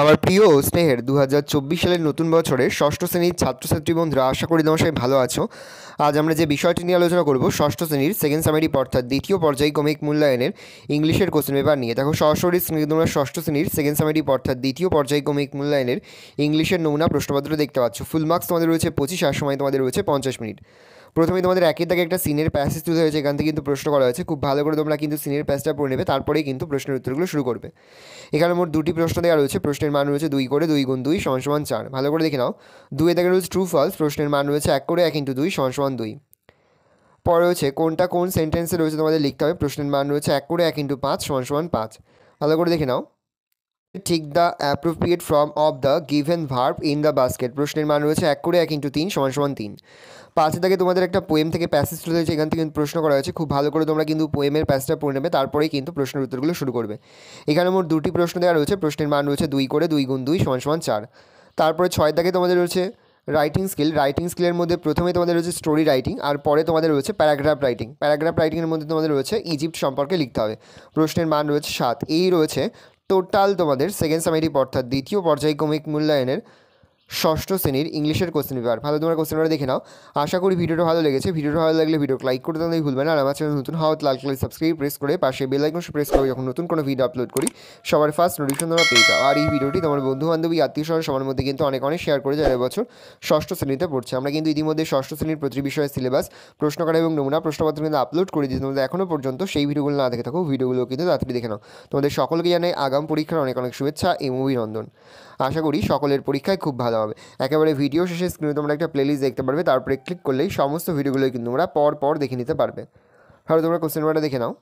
আমার প্রিয় স্নেহের দু হাজার চব্বিশ সালের নতুন বছরের ষষ্ঠ শ্রেণির ছাত্রছাত্রী বন্ধুরা, আশা করি তোমার সবাই ভালো আছো। আজ আমরা যে বিষয়টি নিয়ে আলোচনা করব, ষষ্ঠ শ্রেণির সেকেন্ড সামারি অর্থাৎ দ্বিতীয় পর্যায়ক্রমিক মূল্যায়নের ইংলিশের কোশ্চেন পেপার নিয়ে। দেখো সরাসরি স্ক্রিনে তোমরা ষষ্ঠ শ্রেণির সেকেন্ড সামারি অর্থাৎ দ্বিতীয় পর্যায়ক্রমিক মূল্যায়নের ইংলিশের নমুনা প্রশ্নপত্র দেখতে পাচ্ছ। ফুল মার্কস তোমাদের রয়েছে পঁচিশ, আর সময় তোমাদের রয়েছে পঞ্চাশ মিনিট। প্রথমে তোমাদের একের দাগে একটা সিনের প্যাসেজ তুলে হয়েছে এখান থেকে কিন্তু প্রশ্ন করা হয়েছে। খুব ভালো করে তোমরা কিন্তু সিনের প্যাসটা পড়ে নেবে, তারপরেই কিন্তু প্রশ্নের উত্তরগুলো শুরু করবে। এখানে মোট দুটি প্রশ্ন দেওয়া রয়েছে, প্রশ্নের মান রয়েছে দুই করে দুই গুণ দুই সমান সমান চার। ভালো করে দেখে নাও। দুই দাগে রয়েছে ট্রু ফলস প্রশ্নের মান রয়েছে এক করে এক ইন্টু দুই সমান সমান দুই। পরে রয়েছে, কোনটা কোন সেন্টেন্সে রয়েছে তোমাদের লিখতে হবে? প্রশ্নের মান রয়েছে এক করে এক ইন্টু পাঁচ সমান সমান পাঁচ। ভালো করে দেখে নাও। ঠিক the appropriate form of the given verb in the basket প্রশ্নের মান রয়েছে এক করে এক ইন্টু তিন সমান সমান তিন। পাঁচে থেকে তোমাদের একটা পোয়েম থেকে প্যাসেজ তুলে হয়েছে এখান থেকে কিন্তু প্রশ্ন করা হয়েছে। খুব ভালো করে তোমরা কিন্তু পোয়েমের প্যাসেজটা পড়ে নেবে, তারপরেই কিন্তু প্রশ্নের উত্তরগুলো শুরু করবে। এখানে মোট দুটি প্রশ্ন দেওয়া রয়েছে, প্রশ্নের মান রয়েছে দুই করে দুই গুণ দুই সমান সমান চার। তারপরে ছয় দাগে তোমাদের রয়েছে রাইটিং স্কিল রাইটিং স্কিলের মধ্যে প্রথমে তোমাদের রয়েছে স্টোরি রাইটিং আর পরে তোমাদের রয়েছে প্যারাগ্রাফ রাইটিং প্যারাগ্রাফ রাইটিংয়ের মধ্যে তোমাদের রয়েছে ইজিপ্ট সম্পর্কে লিখতে হবে। প্রশ্নের মান রয়েছে সাত। এই রয়েছে টোটাল তোমাদের সেকেন্ড সামেটিভ অর্থাৎ দ্বিতীয় পর্যায়ক্রমিক মূল্যায়নের ষষ্ঠ শ্রেণির ইংলিশের কোশ্চেন পেপার ভালো, তোমরা কোশ্চেন পেপার দেখে নাও। আশা করি ভিডিওটা ভালো লেগেছে। ভিডিওটা ভালো লাগলে ভিডিও লাইক করতে তাহলে ভুলবে না। আর আমার চ্যানেল নতুন হওয়া লাল কালার সাবস্ক্রাইব প্রেস করে পাশে বেল আইকন প্রেস করে যখন নতুন কোনো ভিডিও আপলোড করি, সবার ফার্স্ট নোটিফিকেশন তোমরা পেয়ে যাও। আর এই ভিডিওটি তোমার বন্ধু বান্ধবী আত্মীয় স্বজন সবার মধ্যে কিন্তু অনেক অনেক শেয়ার করে যায় বছর ষষ্ঠ শ্রেণীতে পড়ছে। আমরা কিন্তু ইতিমধ্যে ষষ্ঠ শ্রেণির প্রতি বিষয়ের সিলেবাস প্রশ্নকার এবং নমুনা প্রশ্নপত্র কিন্তু আপলোড করে দিই তোমাদের এখনও পর্যন্ত সেই ভিডিওগুলো না দেখে থাকো, ভিডিওগুলো কিন্তু তাড়াতাড়ি দেখে নাও। তোমাদের সকলকে জানাই আগাম পরীক্ষার অনেক অনেক শুভেচ্ছা এবং অভিনন্দন। আশা করি সকলের পরীক্ষায় খুব ভালো হবে। একেবারে ভিডিও শেষে স্ক্রিনে তোমরা একটা প্লেলিস্ট দেখতে পারবে, তারপরে ক্লিক করলেই সমস্ত ভিডিওগুলোই কিন্তু তোমরা পর পর দেখে নিতে পারবে। ভালো তোমরা কোশ্চেন নাম্বারটা দেখে নাও।